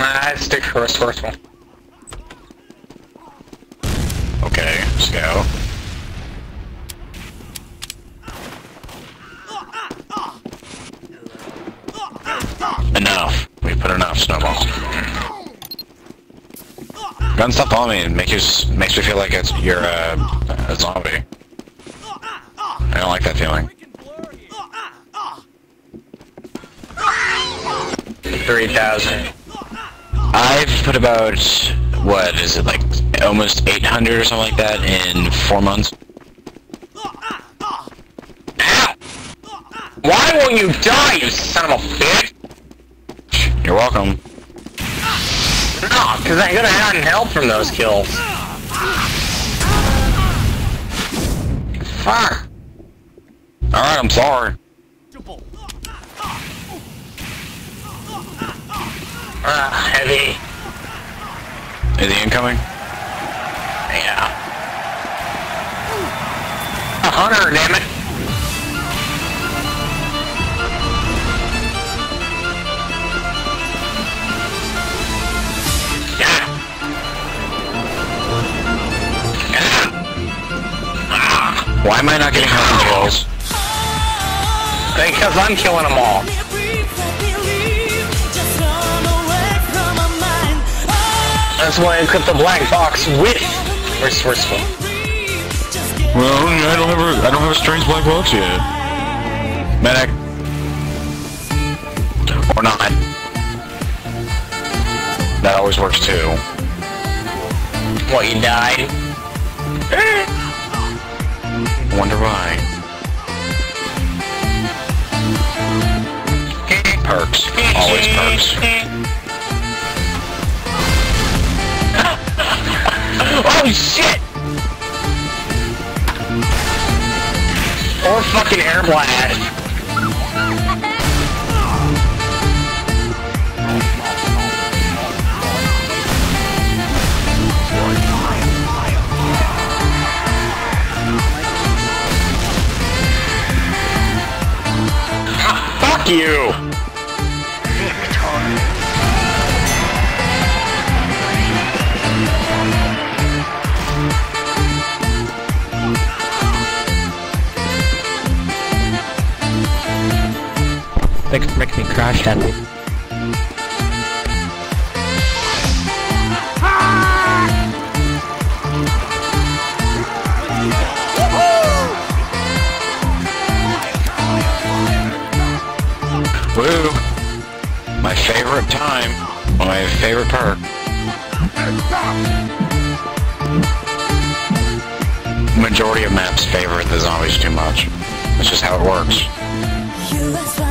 Nah, stick for resourceful. Okay, scout. Enough. We put enough snowballs. Gun stop on me and make you makes me feel like it's you're uh, a zombie. I don't like that feeling. Three thousand. I've put about what is it like almost 800 or something like that in four months. Ow! Why won't you die, you son of a bitch? You're welcome. No, because I'm gonna have help from those kills. Fuck. All right, I'm sorry. Ah, heavy. Is he incoming? Yeah. A hunter, damn it. Yeah. Yeah. Why am I not getting healthy kills? Because I'm killing them all. That's why I equipped the black box with resourceful. Well, I don't have a I don't have a strange black box yet. Medic. Or not. That always works too. What, you died? Wonder why. Perks. Always perks. Oh shit! Or fucking air blast. Fuck you! Make, make me crash happy. Woo! My favorite time. My favorite perk. Majority of maps favor the zombies too much. That's just how it works.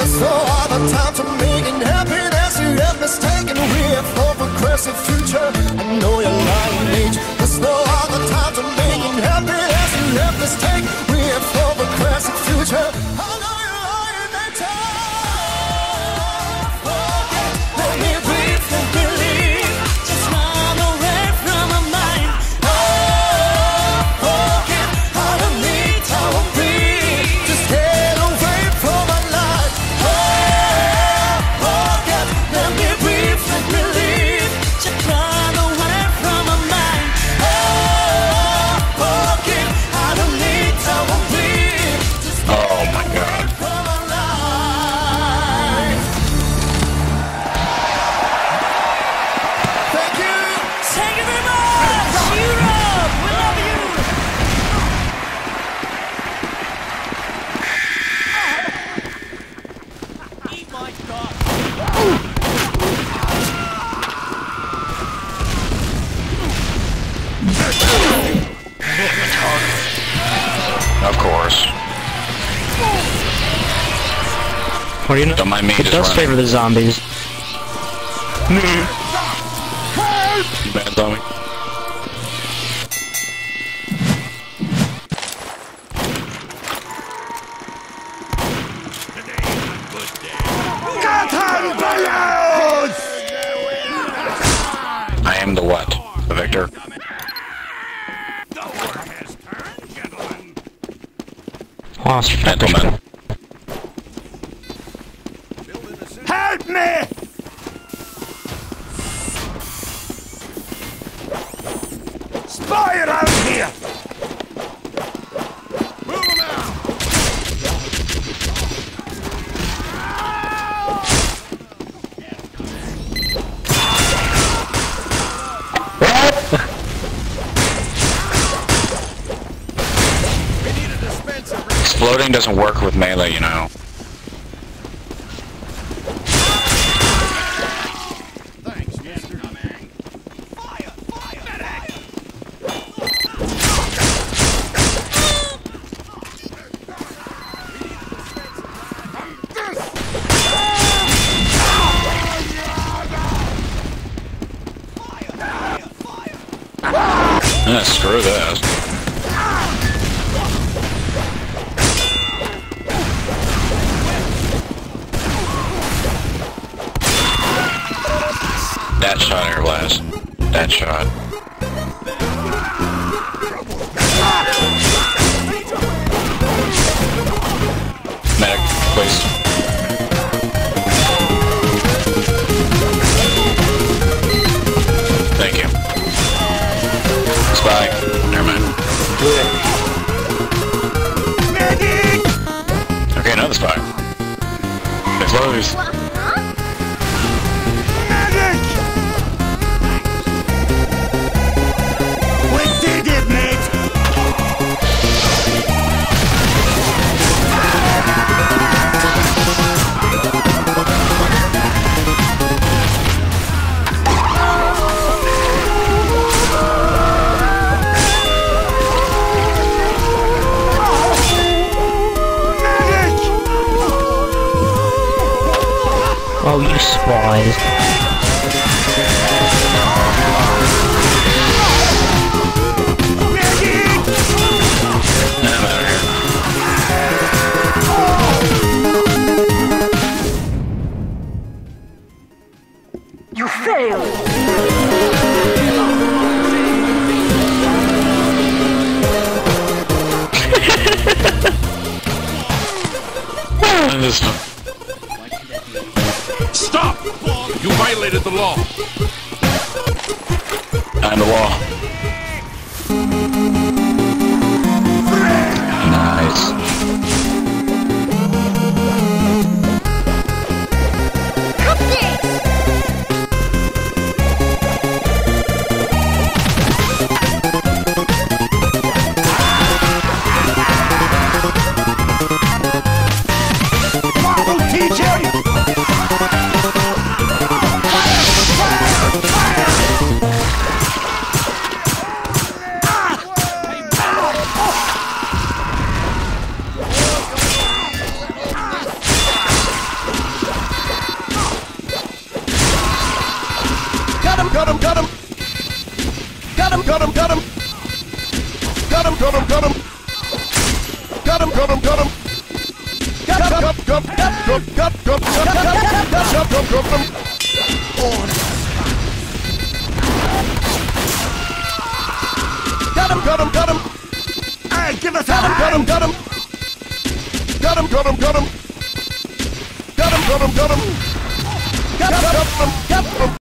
There's no other time to making happiness you have mistaken. Have no progressive future. I know you're lying age. There's no other time to making happiness you have mistaken. Have no progressive future. course. What do you know? Don't mind me. It does running. favor the zombies. you bad zombie. I am the what? The victor. Nossa, é, tô, mano. Exploding doesn't work with melee, you know. Ah, screw this. That shot air blast. That shot. Medic, please. Oh, you spies. I'm got him, got him, got him. Got him, got him. Hey, give us a Got him, got him, hand! got him. Got him, got him, got him. Got him, got him, got him. Got him, got him, got him.